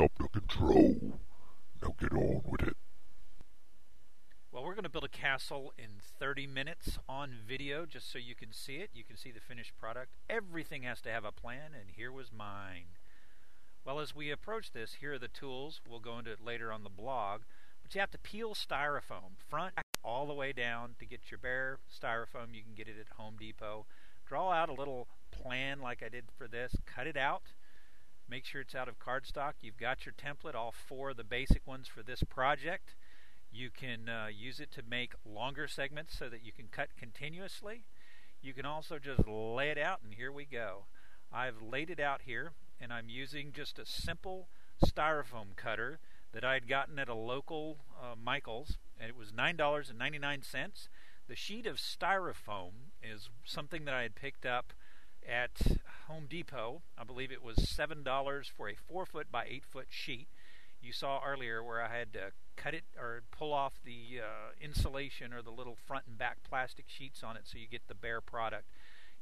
stop the control. Now get on with it. Well, we're going to build a castle in 30 minutes on video just so you can see it. You can see the finished product. Everything has to have a plan, and here was mine. Well, as we approach this, here are the tools. We'll go into it later on the blog. But you have to peel styrofoam front all the way down to get your bare styrofoam. You can get it at Home Depot. Draw out a little plan like I did for this. Cut it out. Make sure it's out of cardstock. You've got your template, all four of the basic ones for this project. You can uh, use it to make longer segments so that you can cut continuously. You can also just lay it out, and here we go. I've laid it out here, and I'm using just a simple styrofoam cutter that I had gotten at a local uh, Michael's, and it was $9.99. The sheet of styrofoam is something that I had picked up at Home Depot. I believe it was $7 for a 4 foot by 8 foot sheet. You saw earlier where I had to cut it or pull off the uh, insulation or the little front and back plastic sheets on it so you get the bare product.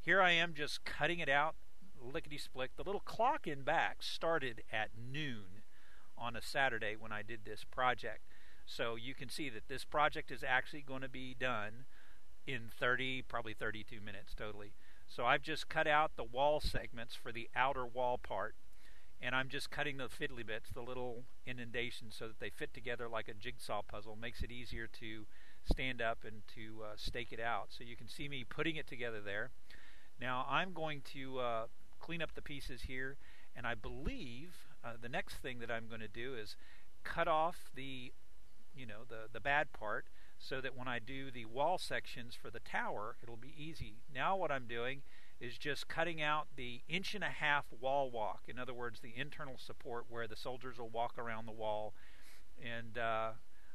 Here I am just cutting it out, lickety split. The little clock in back started at noon on a Saturday when I did this project. So you can see that this project is actually going to be done in 30, probably 32 minutes totally. So I've just cut out the wall segments for the outer wall part and I'm just cutting the fiddly bits, the little indentations, so that they fit together like a jigsaw puzzle. Makes it easier to stand up and to uh, stake it out. So you can see me putting it together there. Now I'm going to uh, clean up the pieces here, and I believe uh, the next thing that I'm going to do is cut off the, you know, the the bad part, so that when I do the wall sections for the tower, it'll be easy. Now what I'm doing is just cutting out the inch and a half wall walk. In other words, the internal support where the soldiers will walk around the wall. And uh,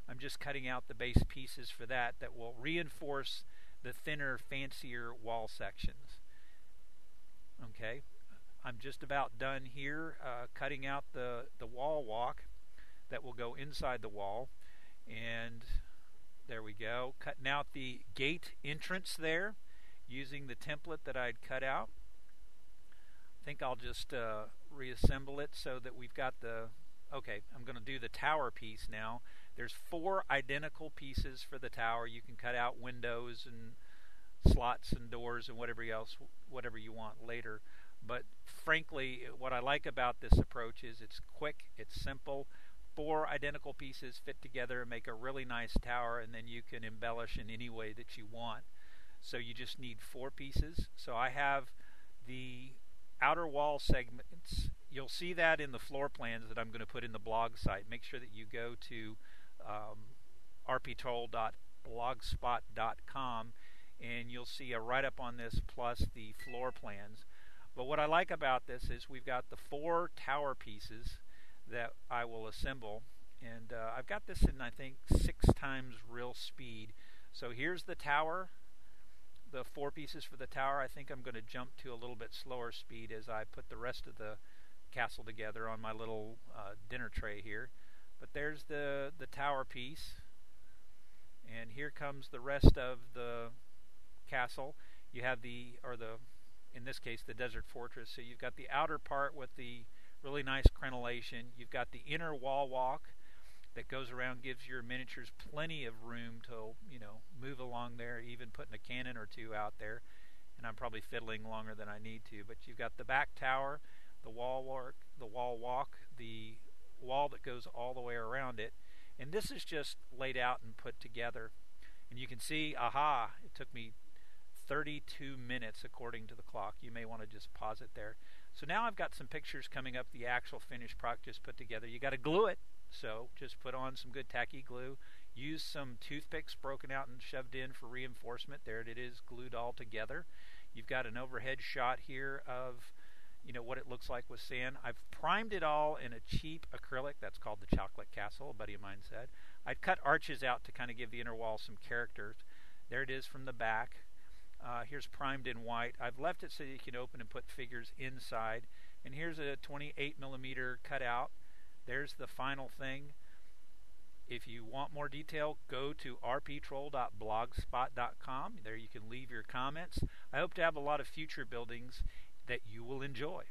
I'm just cutting out the base pieces for that that will reinforce the thinner, fancier wall sections. Okay, I'm just about done here uh, cutting out the, the wall walk that will go inside the wall. And Cutting out the gate entrance there using the template that I'd cut out. I think I'll just uh, reassemble it so that we've got the okay I'm going to do the tower piece now. There's four identical pieces for the tower. You can cut out windows and slots and doors and whatever else whatever you want later. But frankly what I like about this approach is it's quick it's simple four identical pieces fit together and make a really nice tower and then you can embellish in any way that you want so you just need four pieces. So I have the outer wall segments. You'll see that in the floor plans that I'm going to put in the blog site. Make sure that you go to um, rptroll.blogspot.com and you'll see a write up on this plus the floor plans. But what I like about this is we've got the four tower pieces that I will assemble. And uh, I've got this in, I think, six times real speed. So here's the tower the four pieces for the tower, I think I'm going to jump to a little bit slower speed as I put the rest of the castle together on my little uh, dinner tray here. But there's the, the tower piece. And here comes the rest of the castle. You have the, or the, in this case, the desert fortress. So you've got the outer part with the really nice crenellation. You've got the inner wall walk that goes around gives your miniatures plenty of room to you know move along there even putting a cannon or two out there. And I'm probably fiddling longer than I need to but you've got the back tower the wall walk the wall walk the wall that goes all the way around it. And this is just laid out and put together. And you can see aha it took me 32 minutes according to the clock. You may want to just pause it there so now I've got some pictures coming up the actual finished product just put together you got to glue it so just put on some good tacky glue. Use some toothpicks broken out and shoved in for reinforcement. There it is, glued all together. You've got an overhead shot here of you know what it looks like with sand. I've primed it all in a cheap acrylic. That's called the Chocolate Castle, a buddy of mine said. I'd cut arches out to kind of give the inner wall some character. There it is from the back. Uh, here's primed in white. I've left it so you can open and put figures inside. And here's a 28 millimeter cutout there's the final thing. If you want more detail, go to rptroll.blogspot.com. There you can leave your comments. I hope to have a lot of future buildings that you will enjoy.